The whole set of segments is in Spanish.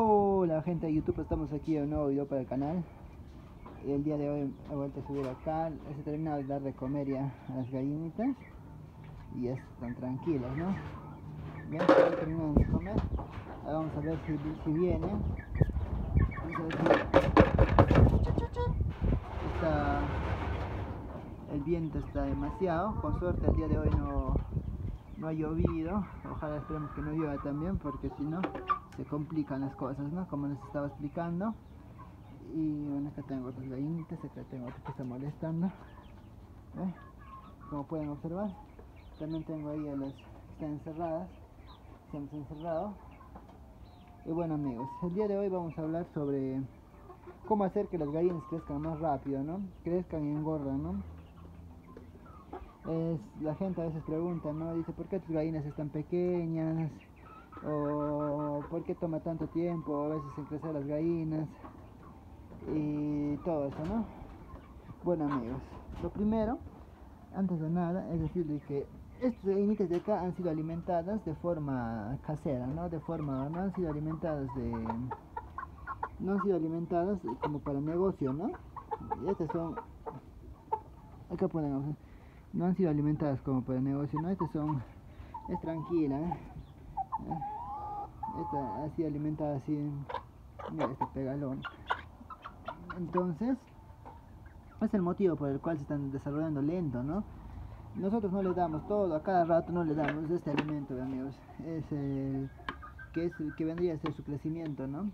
Hola gente de YouTube, estamos aquí en un nuevo video para el canal. El día de hoy he vuelto a subir acá, he terminado de dar de comer ya a las gallinitas y están tranquilas, ¿no? Ya he terminado de comer, ahora vamos a ver si, si viene. Vamos a ver si está, el viento está demasiado, con suerte el día de hoy no, no ha llovido, ojalá esperemos que no llueva también porque si no se complican las cosas, ¿no? Como les estaba explicando. Y bueno, acá tengo otras gallinitas, acá tengo otro que está molestando. ¿eh? Como pueden observar. También tengo ahí a las que están encerradas. Se han encerrado. Y bueno amigos, el día de hoy vamos a hablar sobre cómo hacer que las gallinas crezcan más rápido, ¿no? Crezcan y engordan, ¿no? Es, la gente a veces pregunta, ¿no? Dice, ¿por qué tus gallinas están pequeñas? O por qué toma tanto tiempo a veces en crecer las gallinas y todo eso, ¿no? Bueno amigos, lo primero, antes de nada, es decirle que estas gallinitas de acá han sido alimentadas de forma casera, ¿no? De forma, no han sido alimentadas de... No han sido alimentadas como para negocio, ¿no? Estas son... Acá ponemos, no han sido alimentadas como para negocio, ¿no? Estas son... Es tranquila, ¿eh? Esta así alimentada así, mira este pegalón. Entonces, es el motivo por el cual se están desarrollando lento, ¿no? Nosotros no le damos todo, a cada rato no le damos este alimento, amigos. Es el que, es que vendría a ser su crecimiento, ¿no?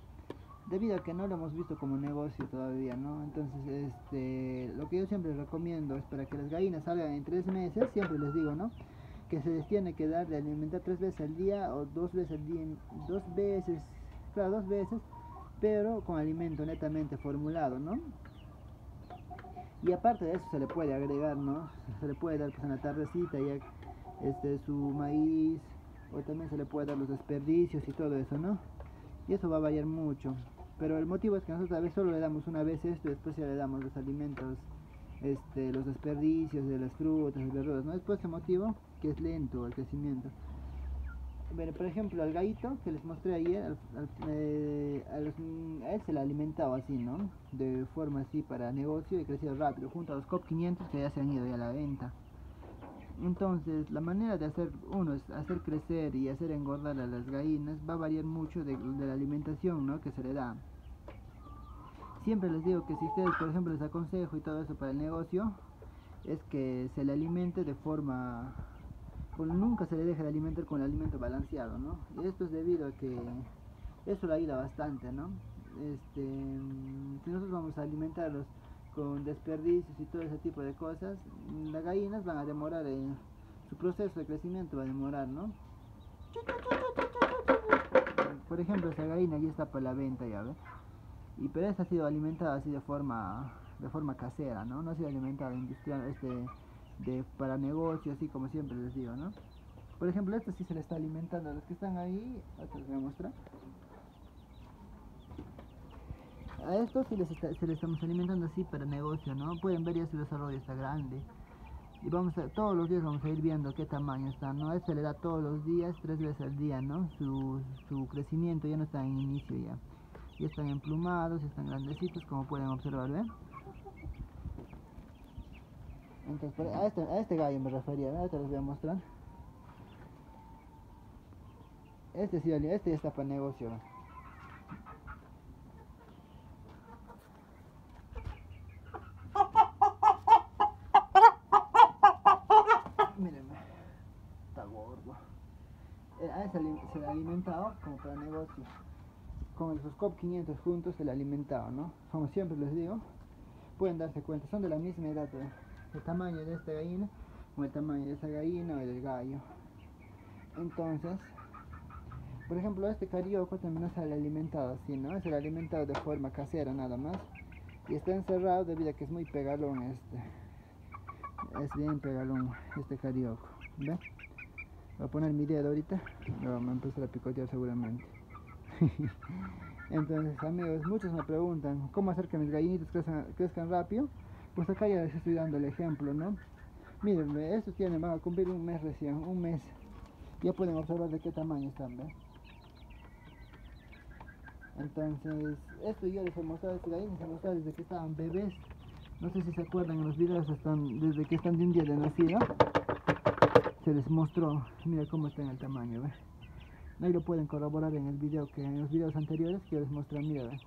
Debido a que no lo hemos visto como negocio todavía, ¿no? Entonces, este, lo que yo siempre recomiendo es para que las gallinas salgan en tres meses, siempre les digo, ¿no? Que se les tiene que dar de alimentar tres veces al día o dos veces al día, dos veces, claro, dos veces, pero con alimento netamente formulado, ¿no? Y aparte de eso se le puede agregar, ¿no? Se le puede dar pues en la tardecita ya este su maíz o también se le puede dar los desperdicios y todo eso, ¿no? Y eso va a variar mucho. Pero el motivo es que nosotros a veces solo le damos una vez esto después ya le damos los alimentos, este, los desperdicios de las frutas, y verduras, ¿no? Después ese motivo que es lento el crecimiento. Bueno, por ejemplo, al gallito que les mostré ayer, eh, a, él se le ha alimentado así, ¿no? De forma así para negocio y crecido rápido, junto a los COP 500 que ya se han ido a la venta. Entonces, la manera de hacer, uno, es hacer crecer y hacer engordar a las gallinas va a variar mucho de, de la alimentación, ¿no? Que se le da. Siempre les digo que si ustedes, por ejemplo, les aconsejo y todo eso para el negocio, es que se le alimente de forma pues nunca se le deja de alimentar con el alimento balanceado, ¿no? Y esto es debido a que eso le ayuda bastante, ¿no? Este, si nosotros vamos a alimentarlos con desperdicios y todo ese tipo de cosas, las gallinas van a demorar, en, su proceso de crecimiento va a demorar, ¿no? Por ejemplo, esa gallina ya está para la venta, ya ve. Y pero esta ha sido alimentada así de forma de forma casera, ¿no? No ha sido alimentada industrial, este de para negocio, así como siempre les digo, ¿no? Por ejemplo, esto sí se le está alimentando a los que están ahí, acá les voy a mostrar. A estos sí les se les estamos alimentando así para negocio, ¿no? Pueden ver ya su desarrollo está grande. Y vamos a, todos los días vamos a ir viendo qué tamaño está, ¿no? Este le da todos los días, tres veces al día, ¿no? Su, su crecimiento ya no está en inicio ya. Ya están emplumados, ya están grandecitos, como pueden observar, ¿ven? Entonces, a este, a este gallo me refería, ahorita les voy a mostrar. Este sí, este ya está para negocio. Mírenme, está gordo. Eh, a se le ha alimentado como para negocio. Con el COP 500 juntos se le ha alimentado, ¿no? Como siempre les digo, pueden darse cuenta, son de la misma edad. ¿eh? El tamaño de esta gallina o el tamaño de esa gallina o del gallo. Entonces por ejemplo este carioco también no sale alimentado así no es el alimentado de forma casera nada más. Y está encerrado debido a que es muy pegalón este. Es bien pegalón este carioco ¿ve? voy a poner mi dedo ahorita lo vamos a empezar a picotear seguramente. Entonces amigos muchos me preguntan cómo hacer que mis gallinitas crezcan, crezcan rápido pues acá ya les estoy dando el ejemplo, ¿no? Miren, estos tienen, van a cumplir un mes recién, un mes. Ya pueden observar de qué tamaño están, ¿ven? Entonces, esto yo les he mostrado, estas gallinas he mostrado desde que estaban bebés. No sé si se acuerdan en los videos, están, desde que están de un día de nacido. Se les mostró, mira cómo está en el tamaño, ¿ve? Ahí lo pueden corroborar en el video, que en los videos anteriores que les mostré, mira, ¿ve?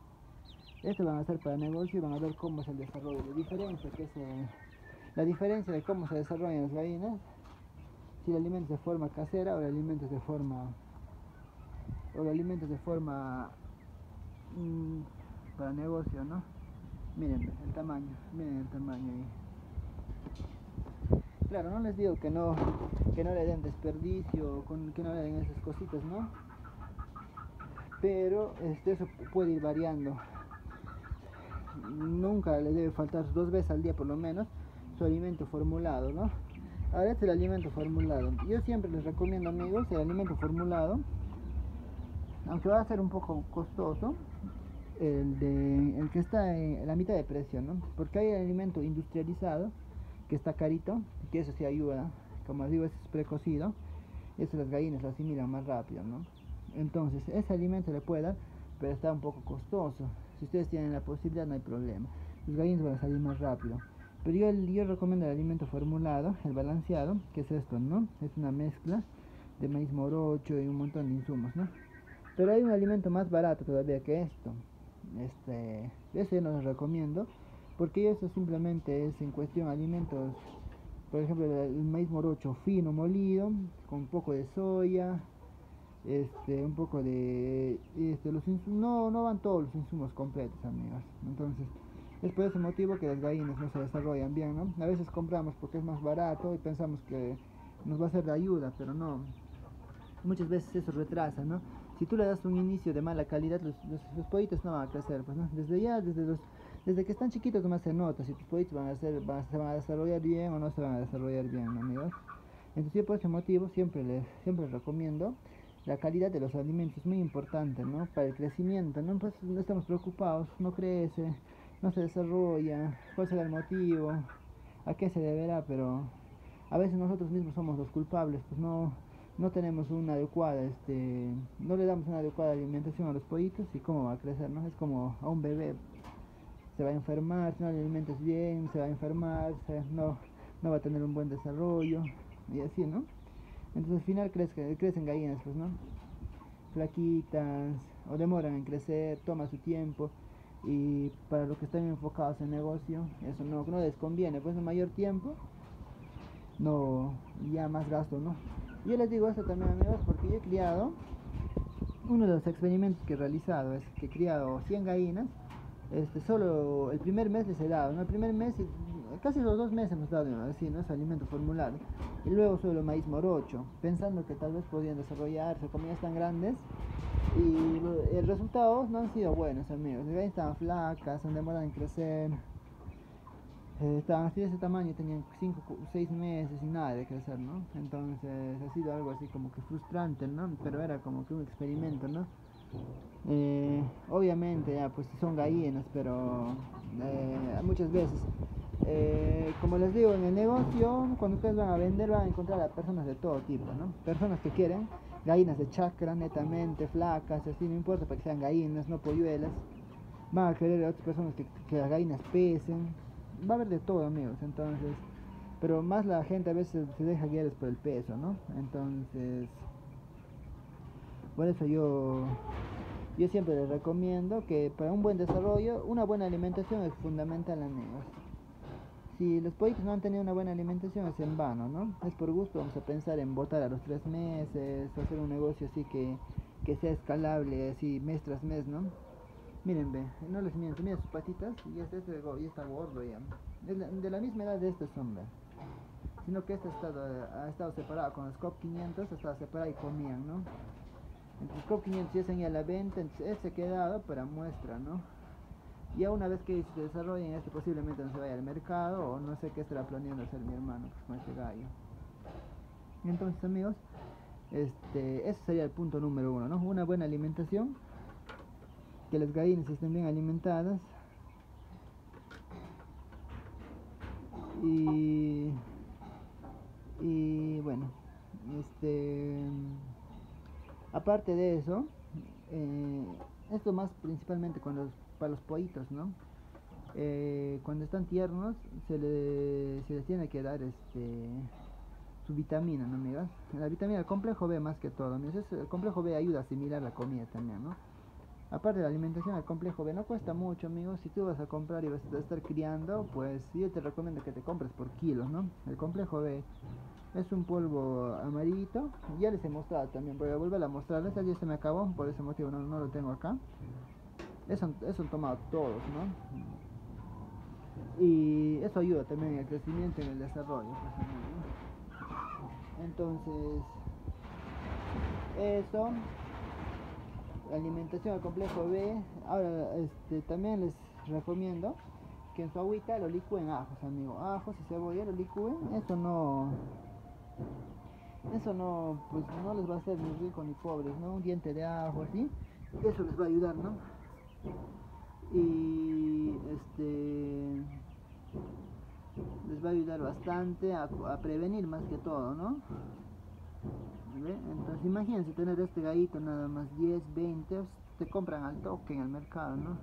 Esto van a ser para negocio y van a ver cómo es el desarrollo. La diferencia, que es la diferencia de cómo se desarrollan las gallinas, si el alimento es de forma casera o el alimento es de forma o el alimento es de forma Mm, para negocio, ¿no? Miren el tamaño, miren el tamaño ahí. Claro, no les digo que no, que no le den desperdicio, que no le den esas cositas, ¿no? Pero este, eso puede ir variando. Nunca le debe faltar dos veces al día por lo menos su alimento formulado, ¿no? Ahora es el alimento formulado. Yo siempre les recomiendo amigos el alimento formulado aunque va a ser un poco costoso, el, de, el que está en la mitad de precio, ¿no? Porque hay alimento industrializado que está carito, que eso sí ayuda, como digo, es precocido, eso las gallinas lo asimilan más rápido, ¿no? Entonces, ese alimento le puede dar, pero está un poco costoso. Si ustedes tienen la posibilidad, no hay problema. Los gallinas van a salir más rápido. Pero yo, yo recomiendo el alimento formulado, el balanceado, que es esto, ¿no? Es una mezcla de maíz morocho y un montón de insumos, ¿no? Pero hay un alimento más barato todavía que esto. Este, ese no lo recomiendo. Porque eso simplemente es en cuestión alimentos. Por ejemplo, el maíz morocho fino molido, con un poco de soya, este, un poco de, este, los no, no van todos los insumos completos, amigos. Entonces, es por ese motivo que las gallinas no se desarrollan bien, ¿no? A veces compramos porque es más barato y pensamos que nos va a ser de ayuda, pero no. Muchas veces eso retrasa, ¿no? si tú le das un inicio de mala calidad, los, los, pollitos no van a crecer, pues, ¿no? Desde ya, desde los desde que están chiquitos nomás se nota si tus pollitos van a ser, se van a desarrollar bien o no se van a desarrollar bien, amigos. Entonces yo por ese motivo siempre les, siempre recomiendo la calidad de los alimentos, es muy importante, ¿no? Para el crecimiento, ¿no? Pues estamos preocupados, no crece, no se desarrolla, cuál será el motivo, a qué se deberá, pero a veces nosotros mismos somos los culpables, pues no no tenemos una adecuada, este, no le damos una adecuada alimentación a los pollitos y cómo va a crecer, ¿no? Es como a un bebé, se va a enfermar, si no le alimentas bien, se va a enfermar, no, no va a tener un buen desarrollo y así, ¿no? Entonces al final crece, crecen gallinas, pues, ¿no? Flaquitas o demoran en crecer, toma su tiempo y para los que están enfocados en negocio, eso no, no les conviene, pues en mayor tiempo, no, ya más gasto, ¿no? Yo les digo esto también amigos porque yo he criado, uno de los experimentos que he realizado es que he criado 100 gallinas, este, solo el primer mes les he dado, ¿no? el primer mes, casi los dos meses hemos dado así, ¿no? ese alimento formulado, y luego solo maíz morocho, pensando que tal vez podían desarrollarse como ya están grandes, y el resultado no han sido buenos amigos, las gallinas estaban flacas, han demorado en crecer, eh, estaban así de ese tamaño, tenían 5, 6 meses y nada de crecer, ¿no? Entonces ha sido algo así como que frustrante, ¿no? Pero era como que un experimento, ¿no? Eh, obviamente, ya, pues son gallinas, pero eh, muchas veces, eh, como les digo, en el negocio, cuando ustedes van a vender, van a encontrar a personas de todo tipo, ¿no? Personas que quieren gallinas de chacra, netamente, flacas, así, no importa, para que sean gallinas, no polluelas. Van a querer a otras personas que, las gallinas pesen va a haber de todo, amigos. Entonces, pero más la gente a veces se deja guiar por el peso, ¿no? Entonces, por eso yo, yo siempre les recomiendo que para un buen desarrollo, una buena alimentación es fundamental, amigos. Si los pollitos no han tenido una buena alimentación es en vano, ¿no? Es por gusto, vamos a pensar en votar a los tres meses, hacer un negocio así que, que sea escalable, así mes tras mes, ¿no? Miren, ve, no les miento, miren sus patitas y este, este ya gordo ya. de la misma edad de este hombre. Sino que este ha estado, separado con los COP 500, estaba separado y comían, ¿no? Entonces COP 500 ya están a la venta, entonces este ha quedado para muestra, ¿no? Ya una vez que se desarrollen, este posiblemente no se vaya al mercado o no sé qué estará planeando hacer mi hermano con este gallo. Entonces amigos, este, ese sería el punto número uno, ¿no? Una buena alimentación que las gallinas estén bien alimentadas y y bueno este aparte de eso eh, esto más principalmente con los, para los pollitos, ¿no? Eh, cuando están tiernos se, le, se les tiene que dar este su vitamina, ¿no, amigas? La vitamina, el complejo B más que todo, amigos. el complejo B ayuda a asimilar la comida también, ¿no? Aparte de la alimentación, el complejo B no cuesta mucho, amigos. Si tú vas a comprar y vas a estar criando, pues yo te recomiendo que te compres por kilos, ¿no? El complejo B es un polvo amarillito. Ya les he mostrado también, voy a volver a mostrarles. Ya se me acabó, por ese motivo no, lo tengo acá. Eso, eso han tomado todos, ¿no? Y eso ayuda también en el crecimiento y en el desarrollo. Pues, Entonces, eso alimentación al complejo B. Ahora, este, también les recomiendo que en su agüita lo licúen ajos, amigos. Ajos y cebolla lo licúen. Eso no. Eso no, pues no les va a hacer ni rico ni pobres, ¿no? Un diente de ajo así. Eso les va a ayudar, ¿no? Y este les va a ayudar bastante a, prevenir más que todo, ¿no? Entonces imagínense tener este gallito nada más 10, 20, te compran al toque en el mercado, ¿no?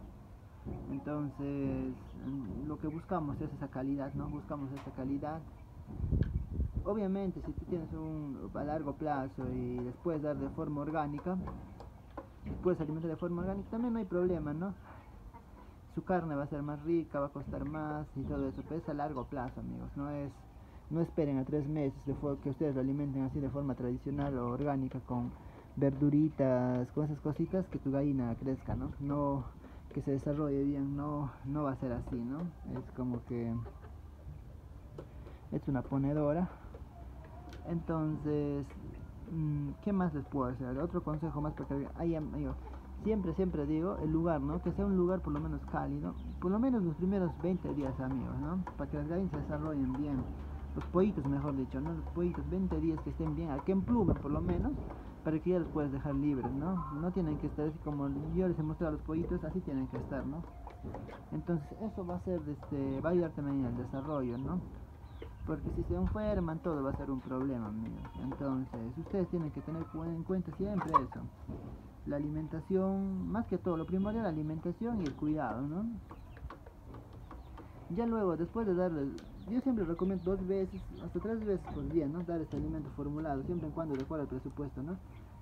Entonces lo que buscamos es esa calidad, ¿no? Buscamos esa calidad. Obviamente si tú tienes un a largo plazo y después dar de forma orgánica, puedes alimentar de forma orgánica, también no hay problema, ¿no? Su carne va a ser más rica, va a costar más y todo eso, pero es a largo plazo, amigos, no es no esperen a tres meses que ustedes lo alimenten así de forma tradicional o orgánica con verduritas, con esas cositas, que tu gallina crezca, ¿no? No que se desarrolle bien, no, no va a ser así, ¿no? Es como que es una ponedora. Entonces, ¿qué más les puedo hacer? Otro consejo más para que siempre, siempre digo, el lugar, ¿no? Que sea un lugar por lo menos cálido, por lo menos los primeros 20 días, amigos, ¿no? Para que las gallinas se desarrollen bien los pollitos mejor dicho, ¿no? Los pollitos 20 días que estén bien, que emplumen por lo menos, para que ya los puedas dejar libres, ¿no? No tienen que estar así como yo les he mostrado a los pollitos, así tienen que estar, ¿no? Entonces eso va a ser, este, va a ayudar también el desarrollo, ¿no? Porque si se enferman todo va a ser un problema, amigos. Entonces ustedes tienen que tener en cuenta siempre eso. La alimentación, más que todo, lo primordial la alimentación y el cuidado, ¿no? Ya luego, después de darles yo siempre recomiendo dos veces, hasta tres veces por día, ¿no? Dar este alimento formulado, siempre y cuando de acuerdo al presupuesto, ¿no?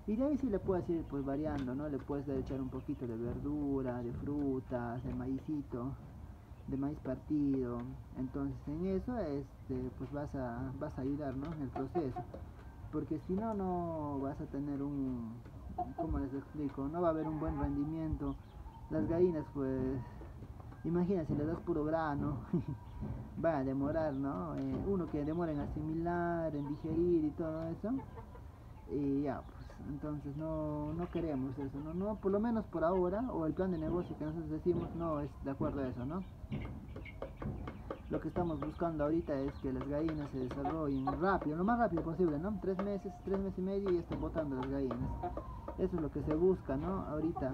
Y de ahí sí le puedes ir pues variando, ¿no? Le puedes echar un poquito de verdura, de frutas, de maízito, de maíz partido. Entonces en eso este pues vas a vas a ayudar, ¿no? En el proceso. Porque si no no vas a tener un ¿cómo les explico? No va a haber un buen rendimiento. Las gallinas pues imagínate si le das puro grano va a demorar, ¿no? Eh, uno que demora en asimilar, en digerir y todo eso. Y ya, entonces no, no queremos eso, ¿no? no por lo menos por ahora, o el plan de negocio que nosotros decimos no es de acuerdo a eso, ¿no? Lo que estamos buscando ahorita es que las gallinas se desarrollen rápido, lo más rápido posible, ¿no? Tres meses, tres meses y medio y están botando las gallinas. Eso es lo que se busca, ¿no? Ahorita.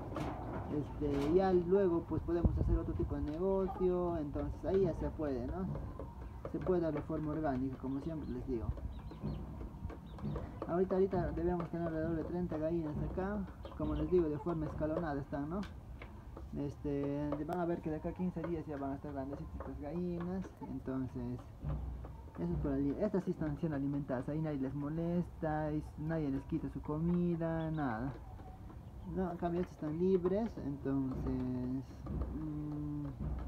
Este, ya luego pues podemos hacer otro tipo de negocio, entonces ahí ya se puede, ¿no? Se puede dar de forma orgánica, como siempre les digo. Ahorita, ahorita debemos tener alrededor de 30 gallinas acá, como les digo, de forma escalonada están, ¿no? Este, van a ver que de acá a 15 días ya van a estar grandecitas gallinas, entonces eso es por estas sí están siendo alimentadas, ahí nadie les molesta, nadie les quita su comida, nada. No, en cambio estas están libres, entonces mmm,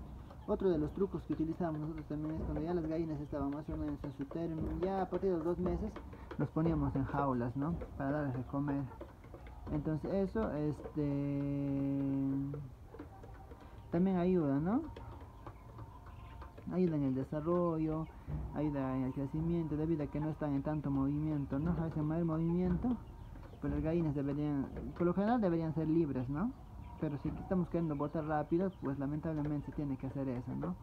otro de los trucos que utilizamos nosotros también es cuando ya las gallinas estaban más o menos en su término, ya a partir de los dos meses los poníamos en jaulas, ¿no? Para darles de comer. Entonces eso, este, también ayuda, ¿no? ayuda en el desarrollo, ayuda en el crecimiento, debido a que no están en tanto movimiento, ¿no? A veces más movimiento, pero las gallinas deberían, por lo general deberían ser libres, ¿no? Pero si estamos queriendo botar rápido, pues lamentablemente se tiene que hacer eso, ¿no?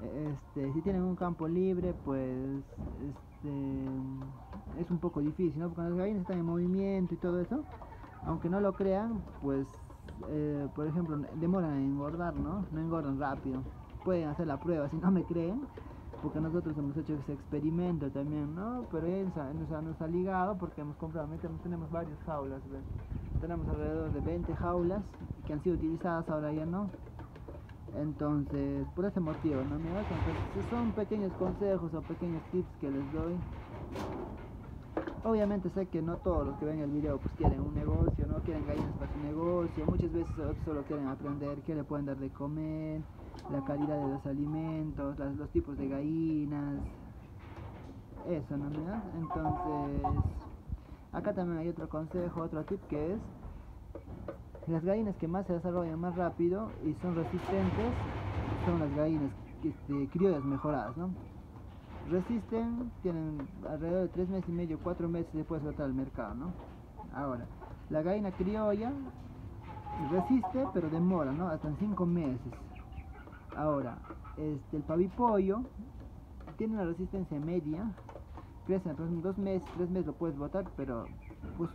Este, si tienen un campo libre, pues este, es un poco difícil, ¿no? Porque cuando las gallinas están en movimiento y todo eso, aunque no lo crean, pues, eh, por ejemplo, demoran en engordar, ¿no? No engordan rápido pueden hacer la prueba si no me creen, porque nosotros hemos hecho ese experimento también, ¿no? Pero él nos, nos ha ligado porque hemos comprado, tenemos varias jaulas, tenemos alrededor de 20 jaulas que han sido utilizadas ahora ya no. Entonces, por ese motivo, ¿no, amigos? Entonces, son pequeños consejos o pequeños tips que les doy. Obviamente sé que no todos los que ven el video pues quieren un negocio, no quieren gallinas para su negocio, muchas veces solo quieren aprender qué le pueden dar de comer, la calidad de los alimentos, los tipos de gallinas, eso, ¿no? Entonces, acá también hay otro consejo, otro tip que es las gallinas que más se desarrollan más rápido y son resistentes son las gallinas este, criollas mejoradas, ¿no? Resisten, tienen alrededor de 3 meses y medio, 4 meses después de saltar al mercado, ¿no? Ahora, la gallina criolla resiste, pero demora, ¿no? Hasta en 5 meses. Ahora, este, el pavipollo tiene una resistencia media, crece en 2 meses, 3 meses lo puedes botar, pero pues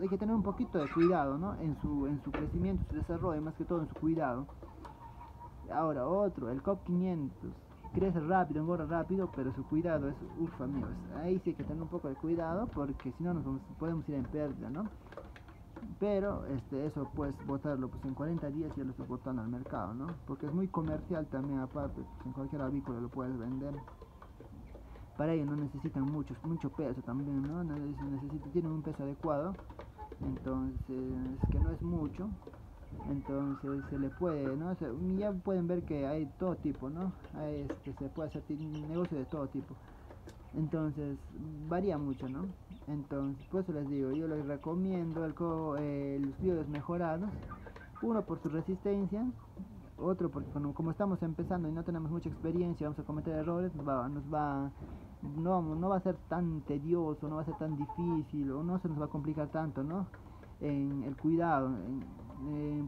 hay que tener un poquito de cuidado, ¿no? En su, en su crecimiento, su desarrollo, más que todo en su cuidado. Ahora, otro, el COP 500. Crece rápido, engorda rápido, pero su cuidado es, uff, amigos. Ahí sí hay que tener un poco de cuidado porque si no nos podemos ir en pérdida, ¿no? Pero este, eso puedes botarlo pues en 40 días ya lo estás botando al mercado, ¿no? Porque es muy comercial también aparte, pues, en cualquier avícola lo puedes vender para ello no necesitan mucho, mucho peso también, ¿no? Necesitan, tienen un peso adecuado, entonces que no es mucho, entonces se le puede, ¿no? ya pueden ver que hay todo tipo, ¿no? este, se puede hacer negocio de todo tipo, entonces varía mucho, ¿no? Entonces, por eso les digo, yo les recomiendo el eh, los criollos mejorados, uno por su resistencia, otro porque como, estamos empezando y no tenemos mucha experiencia, vamos a cometer errores, nos va, nos va no, no va a ser tan tedioso, no va a ser tan difícil o no se nos va a complicar tanto, ¿no? En el cuidado,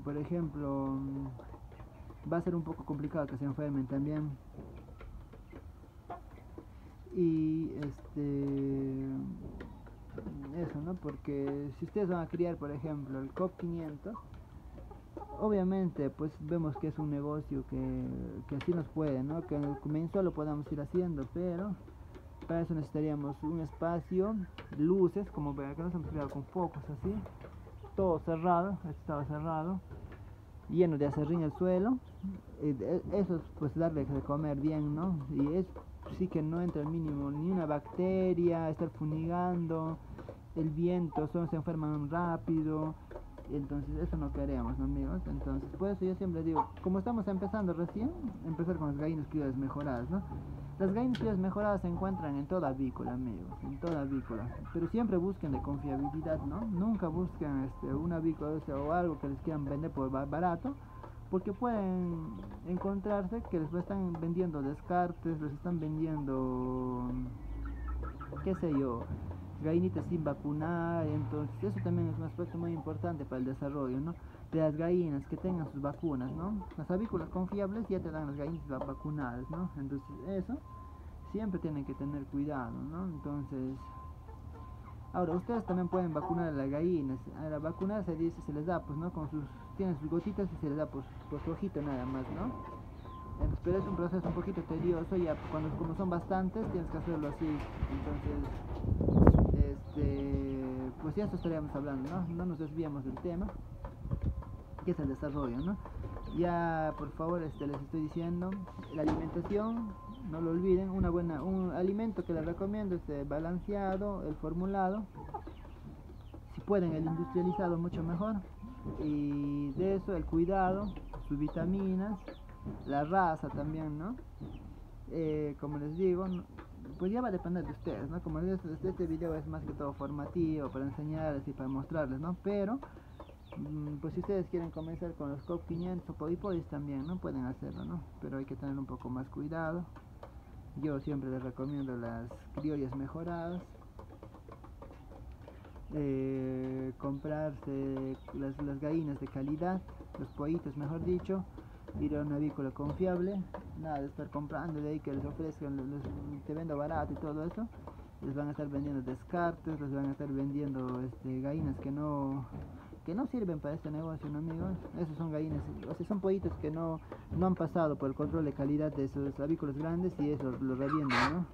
por ejemplo, va a ser un poco complicado que se enfermen también. Y este eso, ¿no? Porque si ustedes van a criar, por ejemplo, el COP 500, obviamente pues vemos que es un negocio que, que así nos puede, ¿no? Que el comienzo lo podamos ir haciendo, pero para eso necesitaríamos un espacio, luces, como ven acá nos hemos creado con focos así, todo cerrado, estaba cerrado, lleno de acerrín el suelo, eso es pues darle de comer bien, ¿no? Y es sí que no entra el mínimo ni una bacteria, estar funigando, el viento, solo se enferman rápido, entonces eso no queremos, amigos? Entonces, por eso yo siempre digo, como estamos empezando recién, empezar con las gallinas criollas mejoradas, ¿no? Las gallinas criollas mejoradas se encuentran en toda avícola, amigos, en toda avícola, pero siempre busquen de confiabilidad, ¿no? Nunca busquen este, una avícola o algo que les quieran vender por barato, porque pueden encontrarse que les están vendiendo descartes, les están vendiendo, qué sé yo, gallinitas sin vacunar, entonces eso también es un aspecto muy importante para el desarrollo, ¿no? De las gallinas que tengan sus vacunas, ¿no? Las avícolas confiables ya te dan las gallinas vacunadas, ¿no? Entonces eso siempre tienen que tener cuidado, ¿no? Entonces, ahora ustedes también pueden vacunar a las gallinas, a la vacuna se les da, pues, ¿no? Con sus, tienen sus gotitas y se les da, pues, por su ojito nada más, ¿no? pero es un proceso un poquito tedioso, ya cuando son bastantes tienes que hacerlo así, entonces este, pues ya esto estaríamos hablando, ¿no? No nos desviamos del tema, que es el desarrollo, ¿no? Ya, por favor, este, les estoy diciendo, la alimentación, no lo olviden, una buena, un alimento que les recomiendo es el balanceado, el formulado, si pueden el industrializado mucho mejor, y de eso el cuidado, sus vitaminas, la raza también, ¿no? Eh, como les digo, pues ya va a depender de ustedes, ¿no? Como les este, este video es más que todo formativo para enseñarles y para mostrarles, ¿no? Pero, mm, pues si ustedes quieren comenzar con los COP 500 o también, ¿no? Pueden hacerlo, ¿no? Pero hay que tener un poco más cuidado. Yo siempre les recomiendo las criollas mejoradas. Eh, comprarse las, las gallinas de calidad, los pollitos mejor dicho, ir a una avícola confiable, nada de estar comprando de ahí que les ofrezcan, les, te vendo barato y todo eso, les van a estar vendiendo descartes, les van a estar vendiendo este, gallinas que no que no sirven para este negocio, ¿no amigos? Esos son gallinas, o sea, son pollitos que no, no han pasado por el control de calidad de esos avícolas grandes y eso lo revenden, ¿no?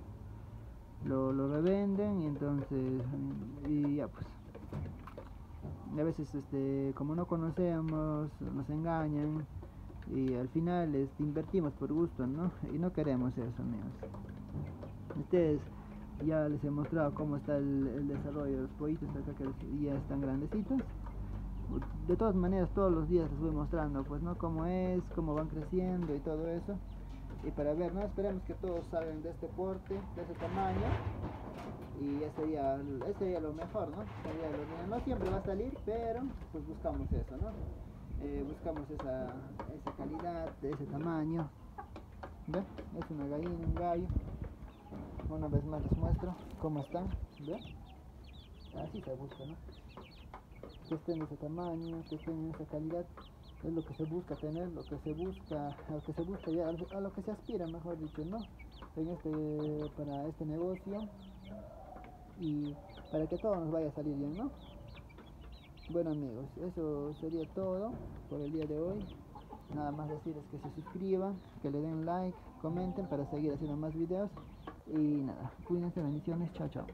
Lo, lo revenden y entonces, y ya pues. a veces este como no conocemos nos engañan y al final este, invertimos por gusto no y no queremos eso amigos ustedes ya les he mostrado cómo está el, desarrollo de los pollitos acá que ya están grandecitos. De todas maneras todos los días les voy mostrando pues no cómo es cómo van creciendo y todo eso. Y para ver no esperemos que todos salgan de este porte de ese tamaño. Y ese sería, ese sería lo mejor no no siempre va a salir pero pues buscamos eso no eh, buscamos esa, esa calidad de ese tamaño ¿Ve? es una gallina un gallo una vez más les muestro cómo están ¿Ve? así se busca ¿no? que estén de ese tamaño que estén en esa calidad es lo que se busca tener lo que se busca a lo que se busca ya a lo que se aspira mejor dicho no en este para este negocio y para que todo nos vaya a salir bien no bueno amigos eso sería todo por el día de hoy nada más decirles que se suscriban que le den like comenten para seguir haciendo más videos y nada, cuídense, bendiciones, chao chao.